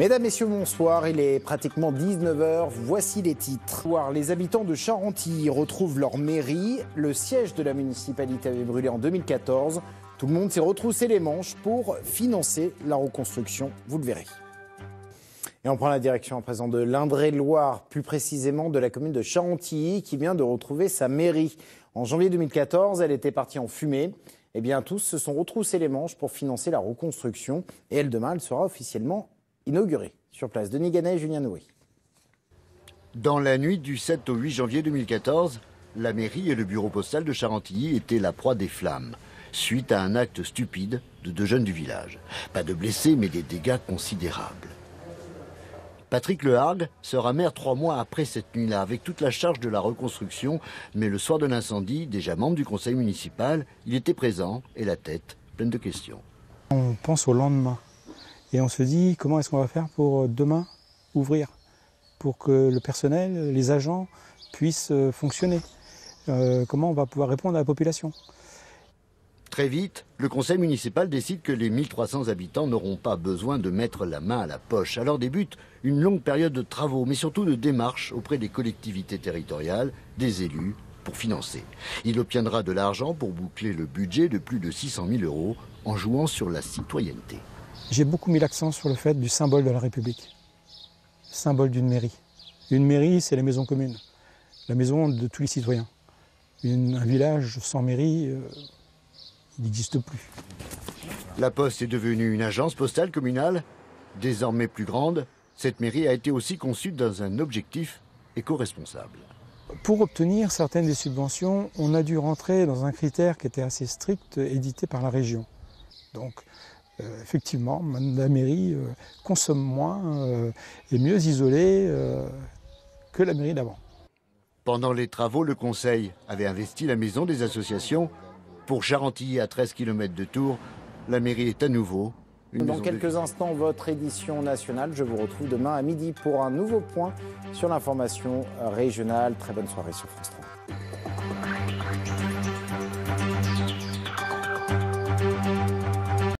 Mesdames, Messieurs, bonsoir. Il est pratiquement 19h. Voici les titres. Les habitants de Charentilly retrouvent leur mairie. Le siège de la municipalité avait brûlé en 2014. Tout le monde s'est retroussé les manches pour financer la reconstruction. Vous le verrez. Et on prend la direction à présent de l'Indre-et-Loire, plus précisément de la commune de Charentilly, qui vient de retrouver sa mairie. En janvier 2014, elle était partie en fumée. Eh bien, tous se sont retroussés les manches pour financer la reconstruction. Et elle, demain, elle sera officiellement inaugurée. Sur place, Denis Ganet et Julien Noué. Dans la nuit du 7 au 8 janvier 2014, la mairie et le bureau postal de Charentilly étaient la proie des flammes, suite à un acte stupide de deux jeunes du village. Pas de blessés, mais des dégâts considérables. Patrick Lehargue sera maire trois mois après cette nuit-là, avec toute la charge de la reconstruction. Mais le soir de l'incendie, déjà membre du conseil municipal, il était présent et la tête pleine de questions. On pense au lendemain et on se dit comment est-ce qu'on va faire pour demain ouvrir, pour que le personnel, les agents puissent euh, fonctionner? Euh, comment on va pouvoir répondre à la population? Très vite, le conseil municipal décide que les 1300 habitants n'auront pas besoin de mettre la main à la poche. Alors débute une longue période de travaux, mais surtout de démarches auprès des collectivités territoriales, des élus, pour financer. Il obtiendra de l'argent pour boucler le budget de plus de 600 000 euros en jouant sur la citoyenneté. J'ai beaucoup mis l'accent sur le fait du symbole de la République, symbole d'une mairie. Une mairie, c'est la maison commune, la maison de tous les citoyens. un village sans mairie, euh, n'existe plus. La Poste est devenue une agence postale communale, désormais plus grande. Cette mairie a été aussi conçue dans un objectif éco-responsable. Pour obtenir certaines des subventions, on a dû rentrer dans un critère qui était assez strict, édité par la région. Donc, euh, effectivement, la mairie euh, consomme moins, euh, est mieux isolée que la mairie d'avant. Pendant les travaux, le Conseil avait investi la maison des associations pour Charentilly, à 13 km de Tours, la mairie est à nouveau une Dans quelques instants, votre édition nationale. Je vous retrouve demain à midi pour un nouveau point sur l'information régionale. Très bonne soirée sur France 3.